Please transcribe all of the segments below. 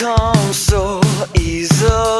come so easily.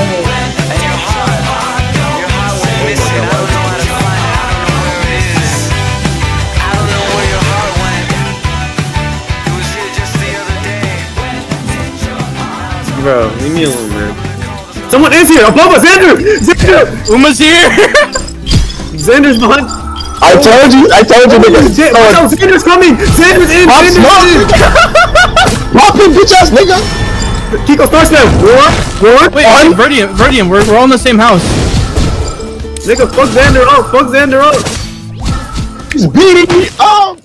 Bro, leave me alone, man. Someone is here! Above us! Xander! Xander! Uma's here! Xander's behind- I oh, told you! I told you, nigga! Shit, oh, Xander's coming! Xander's in! Pop, Xander's in! Pop him, bitch ass nigga! Kiko, start slam! Roar! Roar! Wait, wait, Verdium, Verdium, we're, we're all in the same house. Nigga, fuck Xander up! Fuck Xander up! He's beating me up!